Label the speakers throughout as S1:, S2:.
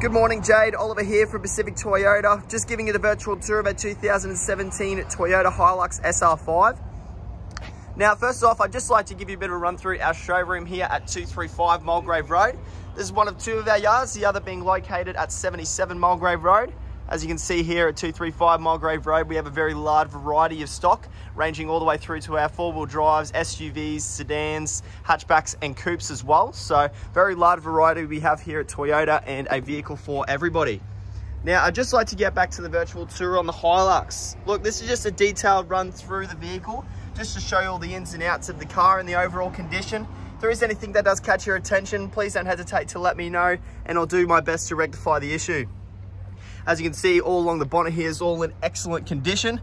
S1: Good morning, Jade. Oliver here from Pacific Toyota. Just giving you the virtual tour of our 2017 Toyota Hilux SR5. Now, first off, I'd just like to give you a bit of a run through our showroom here at 235 Mulgrave Road. This is one of two of our yards, the other being located at 77 Mulgrave Road. As you can see here at 235 Mulgrave Road, we have a very large variety of stock, ranging all the way through to our four-wheel drives, SUVs, sedans, hatchbacks, and coupes as well. So very large variety we have here at Toyota and a vehicle for everybody. Now, I'd just like to get back to the virtual tour on the Hilux. Look, this is just a detailed run through the vehicle, just to show you all the ins and outs of the car and the overall condition. If there is anything that does catch your attention, please don't hesitate to let me know, and I'll do my best to rectify the issue. As you can see, all along the bonnet here is all in excellent condition.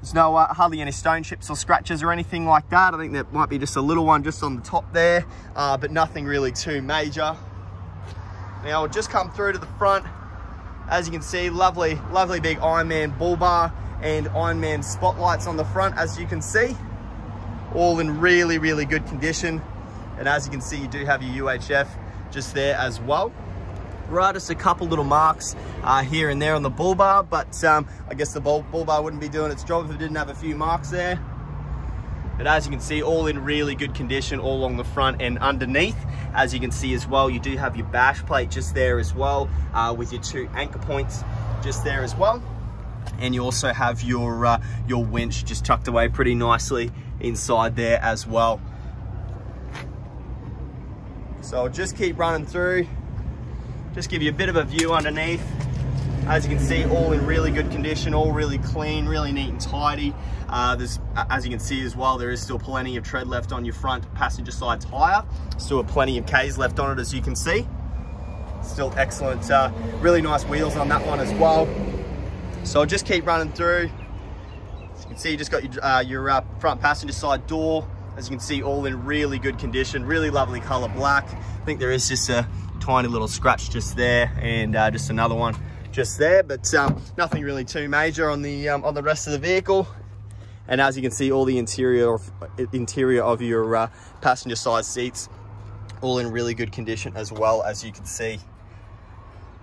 S1: There's no uh, hardly any stone chips or scratches or anything like that. I think there might be just a little one just on the top there, uh, but nothing really too major. Now we'll just come through to the front. As you can see, lovely, lovely big Ironman bull bar and Ironman spotlights on the front, as you can see. All in really, really good condition. And as you can see, you do have your UHF just there as well right just a couple little marks uh, here and there on the bull bar but um, I guess the bull, bull bar wouldn't be doing its job if it didn't have a few marks there. But as you can see all in really good condition all along the front and underneath. As you can see as well you do have your bash plate just there as well uh, with your two anchor points just there as well. And you also have your uh, your winch just tucked away pretty nicely inside there as well. So I'll just keep running through just give you a bit of a view underneath. As you can see, all in really good condition, all really clean, really neat and tidy. Uh, there's, as you can see as well, there is still plenty of tread left on your front passenger side tyre. Still a plenty of Ks left on it, as you can see. Still excellent, uh, really nice wheels on that one as well. So I'll just keep running through. As you can see, you just got your, uh, your uh, front passenger side door. As you can see, all in really good condition, really lovely color black. I think there is just a tiny little scratch just there and uh, just another one just there but um, nothing really too major on the um, on the rest of the vehicle. And as you can see all the interior of, interior of your uh, passenger side seats all in really good condition as well as you can see.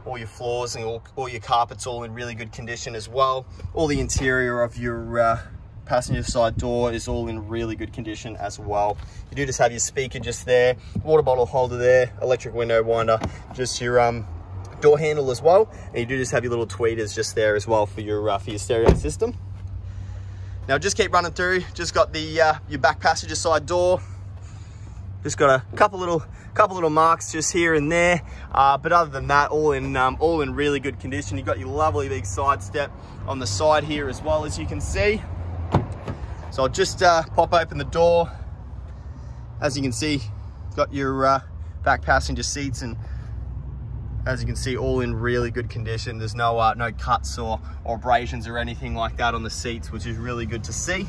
S1: All your floors and all, all your carpets all in really good condition as well. All the interior of your uh, passenger side door is all in really good condition as well. You do just have your speaker just there, water bottle holder there, electric window winder, just your um, door handle as well. And you do just have your little tweeters just there as well for your, uh, for your stereo system. Now just keep running through, just got the uh, your back passenger side door. Just got a couple little couple little marks just here and there. Uh, but other than that, all in um, all in really good condition. You've got your lovely big side step on the side here as well as you can see. So I'll just uh, pop open the door. As you can see, got your uh, back passenger seats and as you can see, all in really good condition. There's no uh, no cuts or, or abrasions or anything like that on the seats, which is really good to see.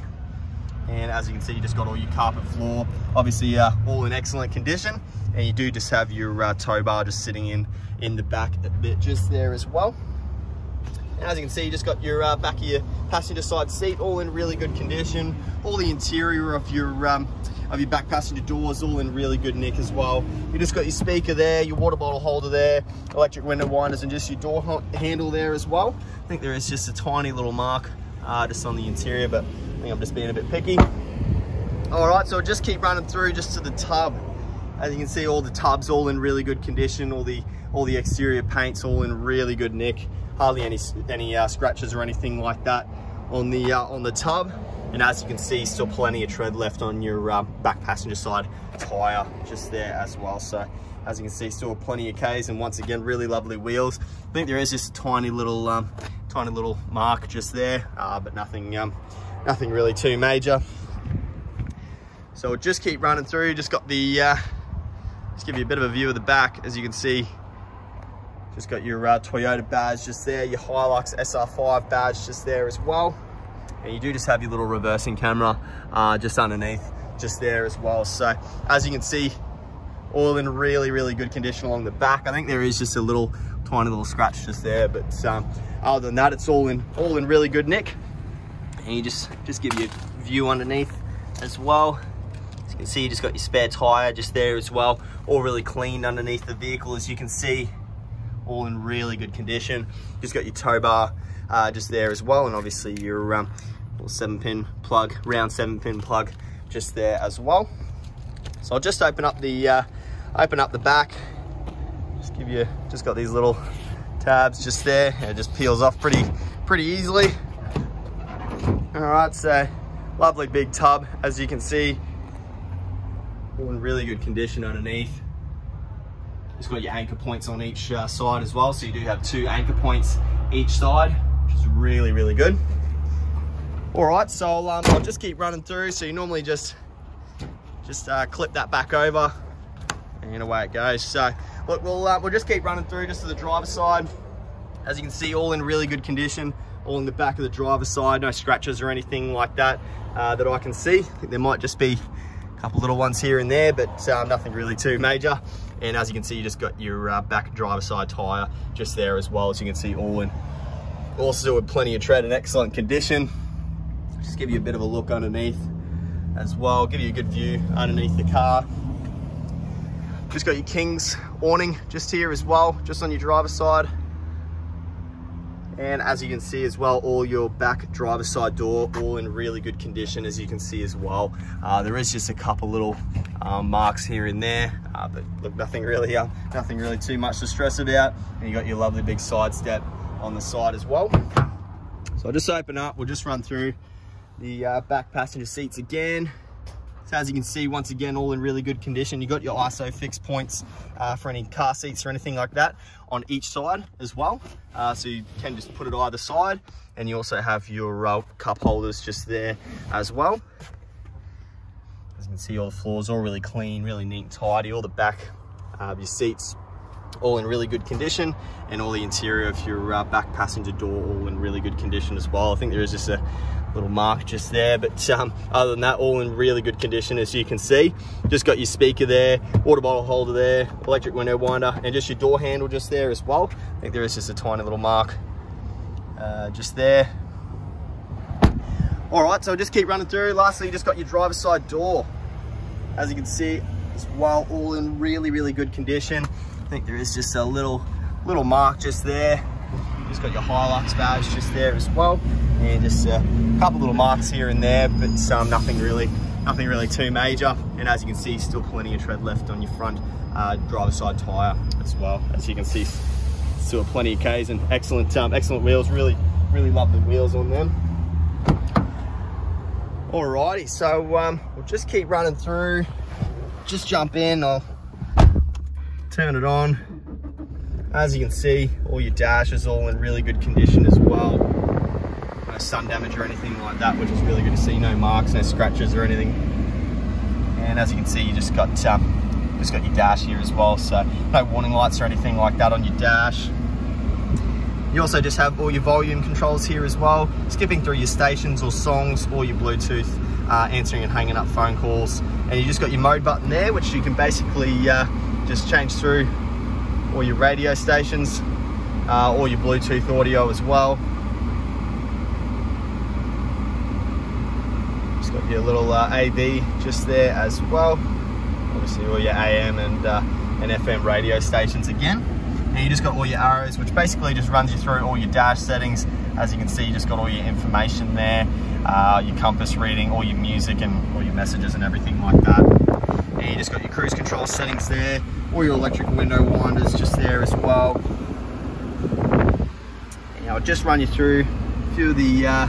S1: And as you can see, you just got all your carpet floor, obviously uh, all in excellent condition. And you do just have your uh, tow bar just sitting in, in the back a bit just there as well. As you can see, you just got your uh, back of your passenger side seat all in really good condition. All the interior of your um, of your back passenger doors all in really good nick as well. You just got your speaker there, your water bottle holder there, electric window winders, and just your door handle there as well. I think there is just a tiny little mark uh, just on the interior, but I think I'm just being a bit picky. All right, so just keep running through just to the tub. As you can see, all the tubs all in really good condition. All the all the exterior paints all in really good nick hardly any any uh, scratches or anything like that on the uh, on the tub. And as you can see still plenty of tread left on your uh, back passenger side tire just there as well. So as you can see still plenty of Ks and once again really lovely wheels. I think there is just a tiny little um, tiny little mark just there uh, but nothing um, nothing really too major. So we'll just keep running through. Just got the uh, just give you a bit of a view of the back. As you can see just got your uh, Toyota badge just there, your Hilux SR5 badge just there as well. And you do just have your little reversing camera uh, just underneath, just there as well. So as you can see, all in really, really good condition along the back. I think there is just a little tiny little scratch just there, but um, other than that, it's all in all in really good nick. And you just, just give you a view underneath as well. As you can see, you just got your spare tire just there as well. All really clean underneath the vehicle, as you can see all in really good condition. Just got your tow bar uh, just there as well, and obviously your um, seven pin plug, round seven pin plug just there as well. So I'll just open up the uh, open up the back. Just give you, just got these little tabs just there. And it just peels off pretty pretty easily. All right, so lovely big tub, as you can see, all in really good condition underneath. It's got your anchor points on each uh, side as well. So you do have two anchor points each side, which is really, really good. All right, so I'll, um, I'll just keep running through. So you normally just, just uh, clip that back over and away it goes. So look, we'll, uh, we'll just keep running through just to the driver's side. As you can see, all in really good condition, all in the back of the driver's side, no scratches or anything like that uh, that I can see. I think there might just be couple little ones here and there, but uh, nothing really too major. And as you can see, you just got your uh, back driver side tyre just there as well. As you can see, all in, also with plenty of tread in excellent condition. Just give you a bit of a look underneath as well. Give you a good view underneath the car. Just got your King's awning just here as well, just on your driver's side. And as you can see as well, all your back driver's side door, all in really good condition, as you can see as well. Uh, there is just a couple little um, marks here and there, uh, but look, nothing really, uh, nothing really too much to stress about. And you got your lovely big side step on the side as well. So I'll just open up, we'll just run through the uh, back passenger seats again. So as you can see, once again, all in really good condition. You got your ISOFIX points uh, for any car seats or anything like that on each side as well. Uh, so you can just put it either side. And you also have your uh, cup holders just there as well. As you can see, all the floors all really clean, really neat and tidy. All the back of your seats all in really good condition and all the interior of your uh, back passenger door all in really good condition as well. I think there is just a little mark just there but um, other than that all in really good condition as you can see. Just got your speaker there water bottle holder there electric window winder and just your door handle just there as well. I think there is just a tiny little mark uh, just there. All right so just keep running through. Lastly you just got your driver's side door. As you can see as well all in really really good condition. I think there is just a little little mark just there just got your Hilux badge just there as well. And just a couple little marks here and there but um, nothing really nothing really too major. And as you can see still plenty of tread left on your front uh, driver side tire as well. As you can see still plenty of Ks and excellent um, excellent wheels. Really really love the wheels on them. Alrighty so um, we'll just keep running through. Just jump in I'll turn it on as you can see, all your dash is all in really good condition as well. No sun damage or anything like that, which is really good to see. No marks, no scratches or anything. And as you can see, you just got um, just got your dash here as well. So no warning lights or anything like that on your dash. You also just have all your volume controls here as well, skipping through your stations or songs or your Bluetooth, uh, answering and hanging up phone calls. And you just got your mode button there, which you can basically uh, just change through or your radio stations uh, or your Bluetooth audio as well. Just got your little uh, AV just there as well. Obviously all your AM and, uh, and FM radio stations again. And you just got all your arrows, which basically just runs you through all your dash settings. As you can see, you just got all your information there, uh, your compass reading, all your music and all your messages and everything like that. And you just got your cruise control settings there, all your electric window winders just there as well. And I'll just run you through a few of the uh,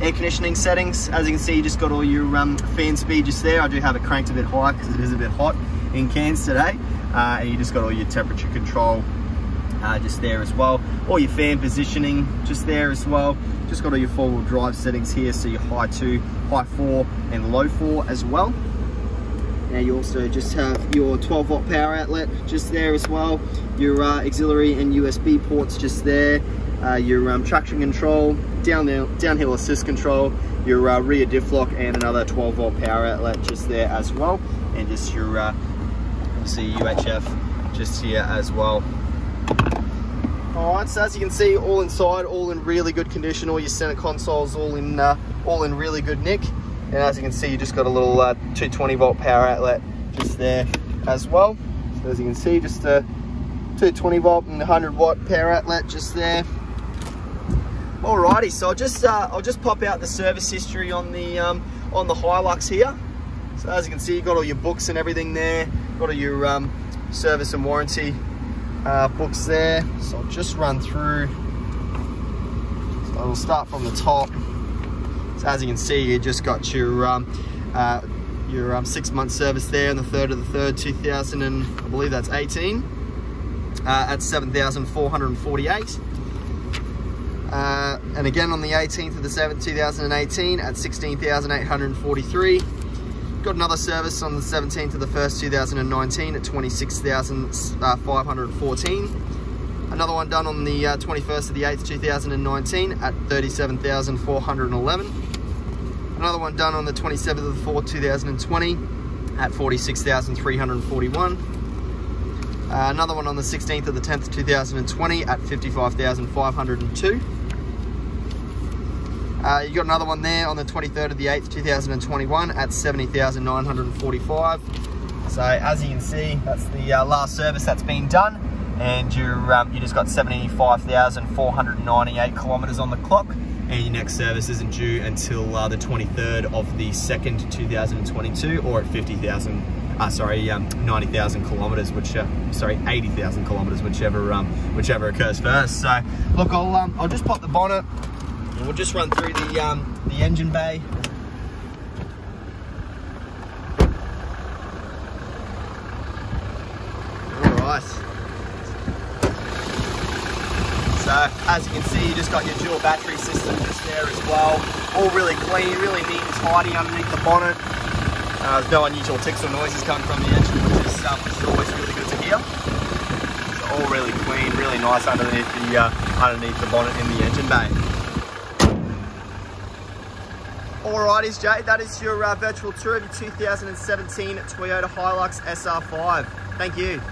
S1: air conditioning settings. As you can see, you just got all your um, fan speed just there. I do have it cranked a bit high because it is a bit hot in Cairns today. Uh, and you just got all your temperature control uh, just there as well. All your fan positioning just there as well. Just got all your four-wheel drive settings here, so your high two, high four, and low four as well. Now you also just have your 12 volt power outlet just there as well. Your uh, auxiliary and USB ports just there. Uh, your um, traction control, downhill, downhill assist control, your uh, rear diff lock and another 12 volt power outlet just there as well. And just your uh, see UHF just here as well. All right, so as you can see, all inside, all in really good condition. All your center consoles, all in, uh, all in really good nick. And as you can see, you just got a little uh, 220 volt power outlet just there as well. So as you can see, just a 220 volt and 100 watt power outlet just there. Alrighty, so I'll just uh, I'll just pop out the service history on the um, on the Hilux here. So as you can see, you've got all your books and everything there. Got all your um, service and warranty uh, books there. So I'll just run through. So I'll start from the top. So as you can see, you just got your um, uh, your um, six month service there on the third of the third, 2000 and I believe that's 18 uh, at 7,448. Uh, and again on the 18th of the 7th, 2018 at 16,843. Got another service on the 17th of the 1st, 2019 at 26,514. Another one done on the uh, 21st of the 8th, 2019 at 37,411. Another one done on the 27th of the 4th, 2020 at 46,341. Uh, another one on the 16th of the 10th, 2020 at 55,502. Uh, you got another one there on the 23rd of the 8th, 2021 at 70,945. So as you can see, that's the uh, last service that's been done. And you're, um, you just got 75,498 kilometers on the clock. And your next service isn't due until uh, the 23rd of the 2nd, 2022 or at 50,000 uh, sorry, um, 90,000 kilometers, which, uh, sorry, 80,000 kilometers, whichever, um, whichever occurs first. So, look, I'll, um, I'll just pop the bonnet, and we'll just run through the, um, the engine bay. Alright. As you can see, you just got your dual battery system just there as well. All really clean, really neat and tidy underneath the bonnet. Uh, there's no unusual ticks or noises coming from the engine, which is, um, which is always really good to hear. It's all really clean, really nice underneath the, uh, underneath the bonnet in the engine bay. Alrighties, Jay, that is your uh, virtual tour of your 2017 Toyota Hilux SR5. Thank you.